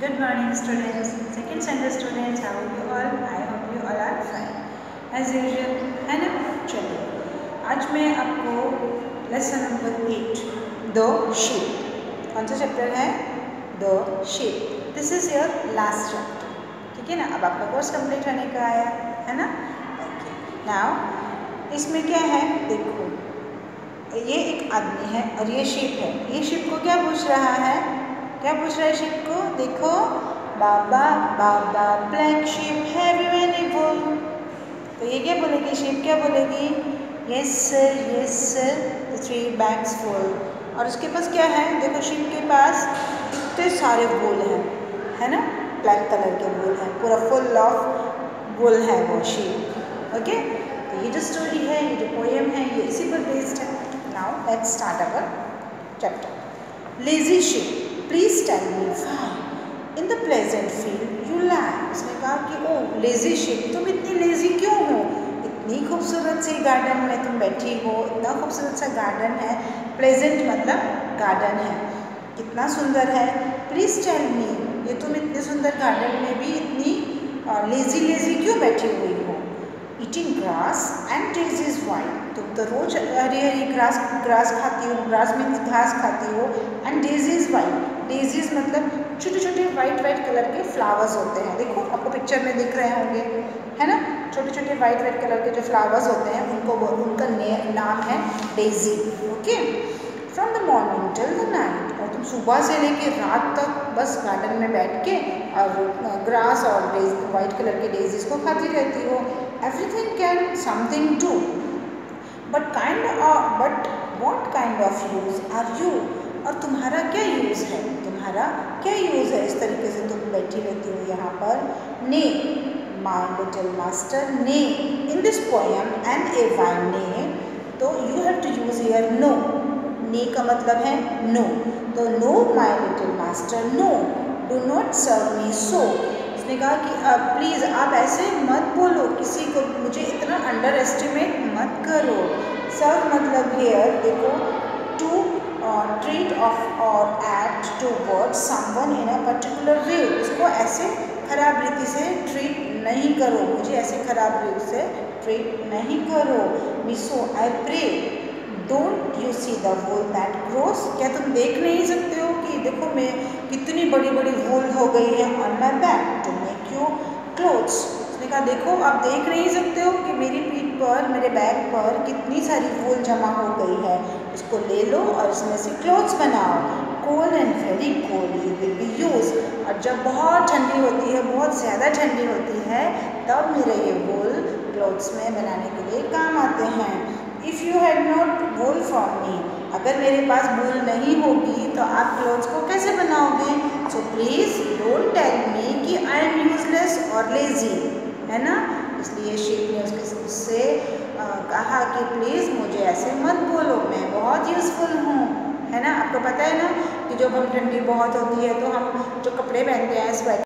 Good morning students, second standard students, how are you all? I hope you all are fine. As usual, है ना चलिए आज मैं आपको lesson number eight the shape कौन सा चैप्टर है? The shape this is your last chapter ठीक है ना? अब आपका कोर्स कंप्लीट होने का आया है ना? ओके नाउ इसमें क्या है? देखो। ये एक आदमी है और ये शिप है। ये शिप को क्या पूछ रहा है? क्या पूछ रहा है शिप को देखो baa baa black sheep wool तो ये क्या बोलेगी? शिप क्या बोलेगी? Yes sir yes sir three bags full और उसके पास क्या है? देखो शिप के पास इतने सारे वूल हैं है ना? ब्लैक कलर के वूल हैं पूरा फुल ऑफ़ वूल है वो शिप ओके तो ये जो स्टोरी है ये जो पोएम है ये इसी पर बेस्ड है. Now let's start our chapter. Lazy ship, please tell me why in the pleasant field, you उसने कहा कि ओ लेजी शिप तुम इतनी लेजी क्यों हो? इतनी खूबसूरत सी गार्डन में तुम बैठी हो, इतना खूबसूरत सा गार्डन है प्लेजेंट मतलब गार्डन है कितना सुंदर है प्लीज़ टेल मी ये तुम इतने सुंदर गार्डन में भी इतनी लेजी लेजी क्यों बैठी हुई हो? Eating grass and daisies white तुम तो रोज हरी हरी ग्रास ग्रास खाती हो ग्रास मीन्स घास खाती हो एंड डेजीज वाइट डेजीज मतलब छोटे छोटे वाइट वाइट कलर के फ्लावर्स होते हैं। देखो, आपको पिक्चर में दिख रहे होंगे, है ना? छोटे छोटे वाइट वाइट कलर के जो फ्लावर्स होते हैं, उनको उनका ने, नाम है Daisy okay from the morning till the night और तुम सुबह से लेके रात तक बस गार्डन में बैठ के, और ग्रास और डेज़ वाइट कलर के डेजीज को खाती रहती हो। Everything can something do but kind but what kind of use are you और तुम्हारा क्या यूज़ है? तुम्हारा क्या यूज़ है? इस तरीके से तुम बैठी रहती हो यहाँ पर। ने my little master nay in this poem and A Y nay तो you have to use year no nay का मतलब है नो तो no my little master no do not serve me so उसने कहा कि प्लीज़ आप ऐसे मत बोलो। किसी को मुझे इतना अंडर एस्टिमेट मत करो। सर मतलब हेयर देखो और act toward someone in a particular way उसको ऐसे खराब रीति से ट्रीट नहीं करो। मुझे ऐसे खराब रीति से ट्रीट नहीं करो। Me so I pray don't you see the wool that grows क्या तुम देख नहीं सकते हो कि देखो मैं कितनी बड़ी बड़ी वूल हो गई है on my back to make you clothes कहा देखो, आप देख नहीं सकते हो कि मेरी पीठ पर, मेरे बैग पर कितनी सारी फूल जमा हो गई है। इसको ले लो और इसमें से क्लोथ्स बनाओ। Cold and very cold you will be use और जब बहुत ठंडी होती है, बहुत ज़्यादा ठंडी होती है, तब मेरे ये वूल क्लोथ्स में बनाने के लिए काम आते हैं। If you had not wool from me अगर मेरे पास वूल नहीं होगी तो आप क्लोथ्स को कैसे बनाओगे? So please don't tell me कि आई एम यूजलेस और लेज़ी है ना? इसलिए शिव ने उसके उससे कहा कि प्लीज़ मुझे ऐसे मत बोलो, मैं बहुत यूज़फुल हूँ। है ना? आपको पता है ना कि जब हम ठंडी बहुत होती है तो हम जो कपड़े पहनते हैं स्वेटर